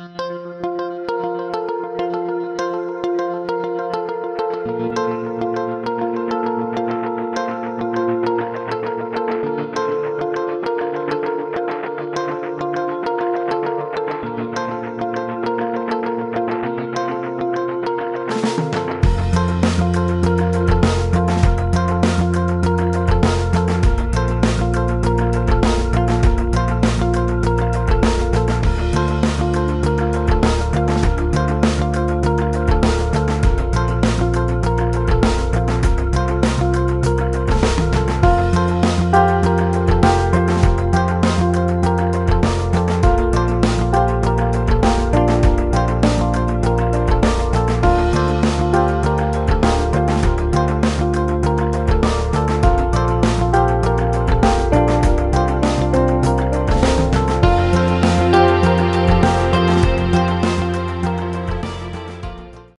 Música